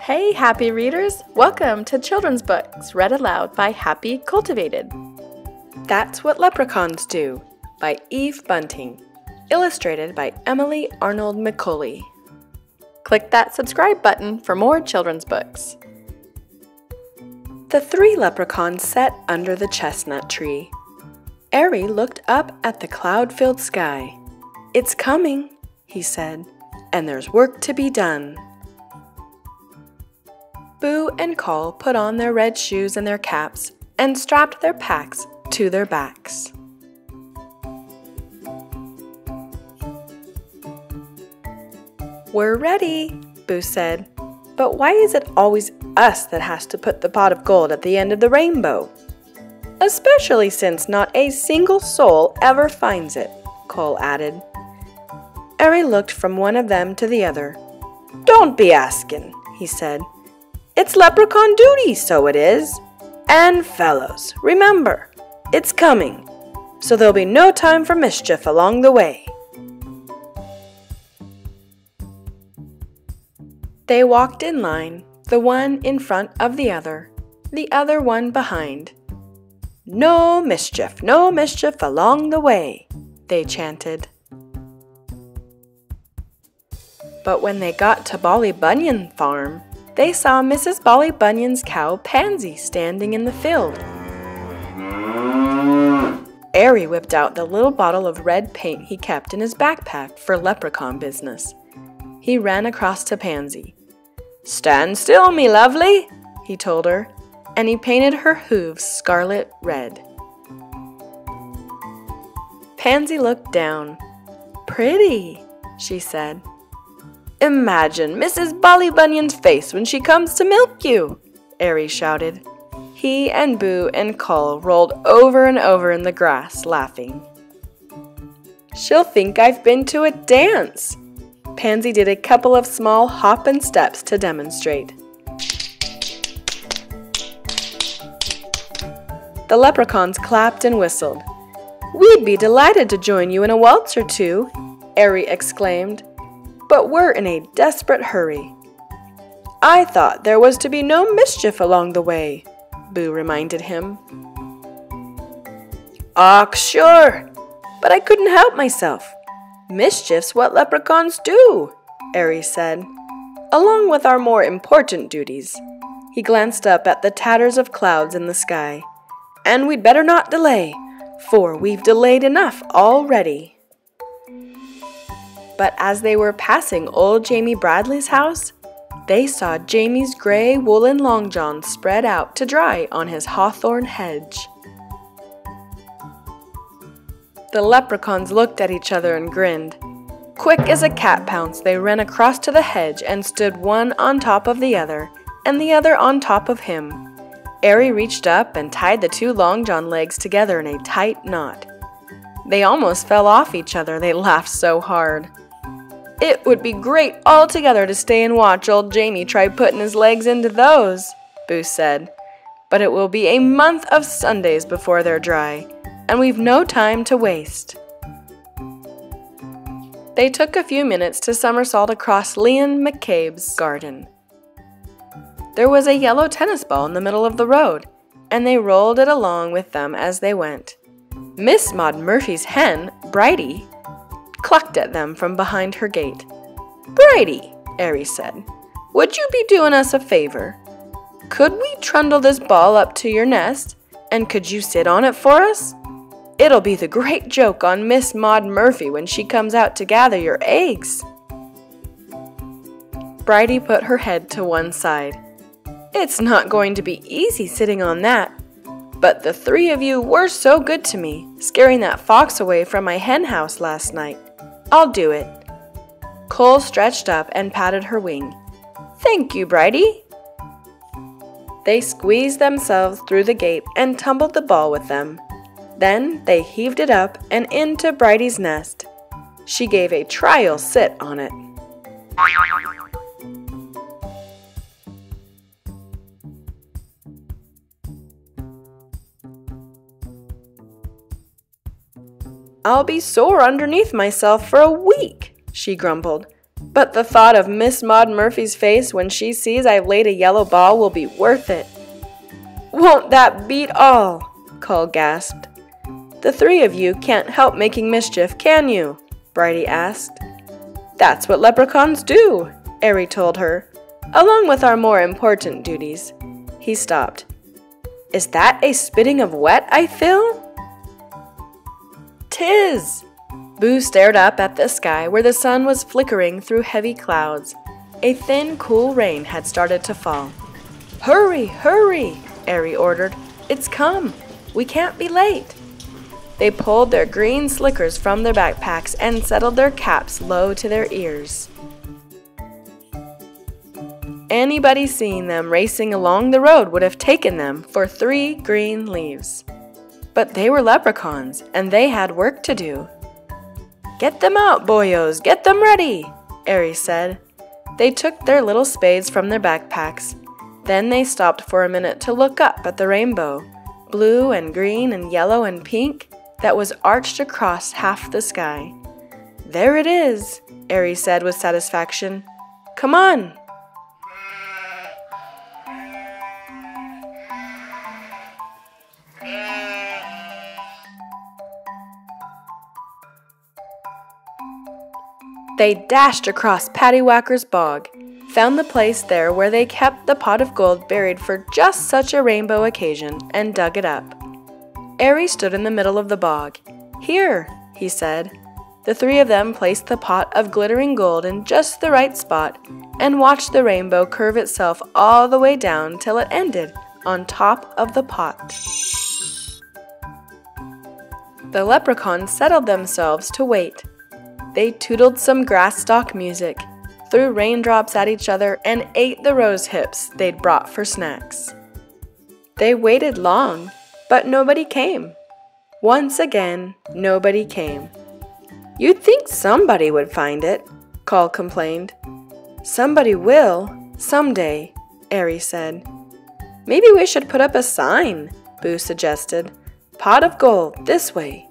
Hey, happy readers! Welcome to Children's Books read aloud by Happy Cultivated. That's What Leprechauns Do by Eve Bunting, illustrated by Emily Arnold McCully. Click that subscribe button for more children's books. The three leprechauns sat under the chestnut tree. Airy looked up at the cloud filled sky. It's coming, he said, and there's work to be done. Boo and Call put on their red shoes and their caps and strapped their packs to their backs. We're ready, Boo said. But why is it always us that has to put the pot of gold at the end of the rainbow? Especially since not a single soul ever finds it, Cole added. Airy looked from one of them to the other. Don't be asking, he said. It's leprechaun duty, so it is. And fellows, remember, it's coming, so there'll be no time for mischief along the way. They walked in line, the one in front of the other, the other one behind. No mischief, no mischief along the way, they chanted. But when they got to Bolly Bunyan Farm, they saw Mrs. Bolly Bunyan's cow Pansy standing in the field. Airy whipped out the little bottle of red paint he kept in his backpack for leprechaun business. He ran across to Pansy. Stand still, me lovely, he told her, and he painted her hooves scarlet red. Pansy looked down. Pretty, she said. Imagine Mrs. Bolly Bunyan's face when she comes to milk you, Airy shouted. He and Boo and Cull rolled over and over in the grass, laughing. She'll think I've been to a dance, Pansy did a couple of small hop and steps to demonstrate. The leprechauns clapped and whistled. We'd be delighted to join you in a waltz or two, Airy exclaimed, but we're in a desperate hurry. I thought there was to be no mischief along the way, Boo reminded him. Och, sure, but I couldn't help myself. Mischief's what leprechauns do, Airy said, along with our more important duties. He glanced up at the tatters of clouds in the sky. And we'd better not delay, for we've delayed enough already. But as they were passing old Jamie Bradley's house, they saw Jamie's gray woolen long john spread out to dry on his hawthorn hedge. The leprechauns looked at each other and grinned. Quick as a cat pounce, they ran across to the hedge and stood one on top of the other, and the other on top of him. Airy reached up and tied the two long john legs together in a tight knot. They almost fell off each other, they laughed so hard. It would be great altogether to stay and watch old Jamie try putting his legs into those, Boo said. But it will be a month of Sundays before they're dry, and we've no time to waste. They took a few minutes to somersault across Leon McCabe's garden. There was a yellow tennis ball in the middle of the road, and they rolled it along with them as they went. Miss Maud Murphy's hen, Bridie, clucked at them from behind her gate. Bridie, Airy said, would you be doing us a favor? Could we trundle this ball up to your nest, and could you sit on it for us? It'll be the great joke on Miss Maud Murphy when she comes out to gather your eggs. Bridie put her head to one side. It's not going to be easy sitting on that. But the three of you were so good to me, scaring that fox away from my hen house last night. I'll do it. Cole stretched up and patted her wing. Thank you, Bridie. They squeezed themselves through the gate and tumbled the ball with them. Then they heaved it up and into Bridie's nest. She gave a trial sit on it. I'll be sore underneath myself for a week, she grumbled. But the thought of Miss Maud Murphy's face when she sees I've laid a yellow ball will be worth it. Won't that beat all? Cull gasped. The three of you can't help making mischief, can you? Bridie asked. That's what leprechauns do, Airy told her, along with our more important duties. He stopped. Is that a spitting of wet I feel? Tis! Boo stared up at the sky where the sun was flickering through heavy clouds. A thin, cool rain had started to fall. Hurry, hurry, Airy ordered. It's come. We can't be late. They pulled their green slickers from their backpacks and settled their caps low to their ears. Anybody seeing them racing along the road would have taken them for three green leaves. But they were leprechauns, and they had work to do. Get them out, boyos, get them ready, Airy said. They took their little spades from their backpacks. Then they stopped for a minute to look up at the rainbow, blue and green and yellow and pink, that was arched across half the sky. There it is, Airy said with satisfaction. Come on, They dashed across Pattywhacker's bog, found the place there where they kept the pot of gold buried for just such a rainbow occasion, and dug it up. Airy stood in the middle of the bog. Here, he said. The three of them placed the pot of glittering gold in just the right spot and watched the rainbow curve itself all the way down till it ended on top of the pot. The leprechauns settled themselves to wait. They tootled some grass stalk music, threw raindrops at each other, and ate the rose hips they'd brought for snacks. They waited long, but nobody came. Once again, nobody came. You'd think somebody would find it, Cull complained. Somebody will, someday, Airy said. Maybe we should put up a sign, Boo suggested. Pot of gold, this way.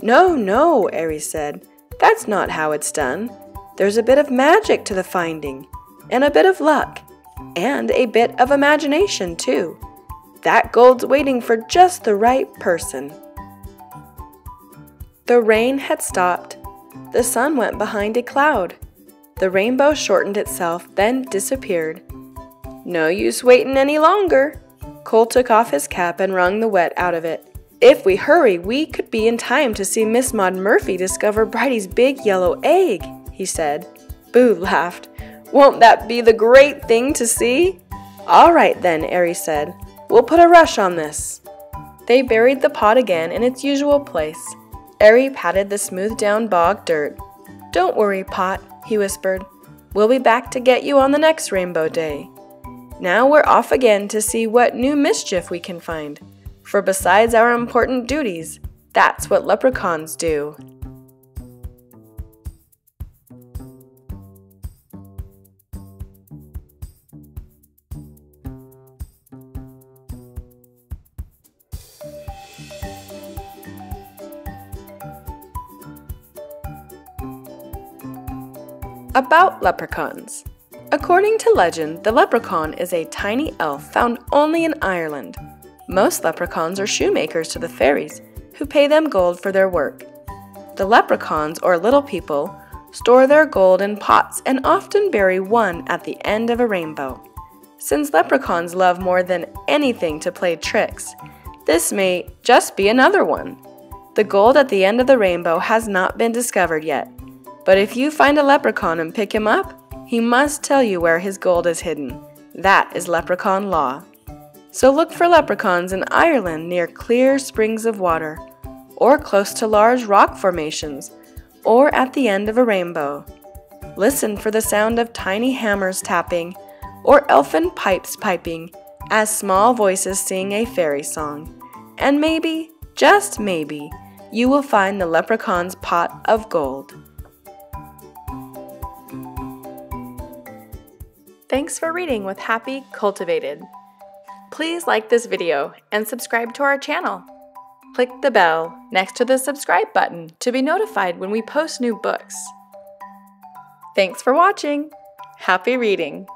No, no, Airy said. That's not how it's done. There's a bit of magic to the finding, and a bit of luck, and a bit of imagination, too. That gold's waiting for just the right person. The rain had stopped. The sun went behind a cloud. The rainbow shortened itself, then disappeared. No use waiting any longer. Cole took off his cap and wrung the wet out of it. If we hurry, we could be in time to see Miss Maud Murphy discover Bridie's big yellow egg, he said. Boo laughed. Won't that be the great thing to see? All right then, Airy said. We'll put a rush on this. They buried the pot again in its usual place. Airy patted the smooth down bog dirt. Don't worry, Pot, he whispered. We'll be back to get you on the next rainbow day. Now we're off again to see what new mischief we can find for besides our important duties, that's what leprechauns do. About leprechauns. According to legend, the leprechaun is a tiny elf found only in Ireland. Most leprechauns are shoemakers to the fairies, who pay them gold for their work. The leprechauns, or little people, store their gold in pots and often bury one at the end of a rainbow. Since leprechauns love more than anything to play tricks, this may just be another one. The gold at the end of the rainbow has not been discovered yet, but if you find a leprechaun and pick him up, he must tell you where his gold is hidden. That is leprechaun law. So look for leprechauns in Ireland near clear springs of water, or close to large rock formations, or at the end of a rainbow. Listen for the sound of tiny hammers tapping, or elfin pipes piping, as small voices sing a fairy song. And maybe, just maybe, you will find the leprechaun's pot of gold. Thanks for reading with Happy Cultivated. Please like this video and subscribe to our channel. Click the bell next to the subscribe button to be notified when we post new books. Thanks for watching! Happy reading!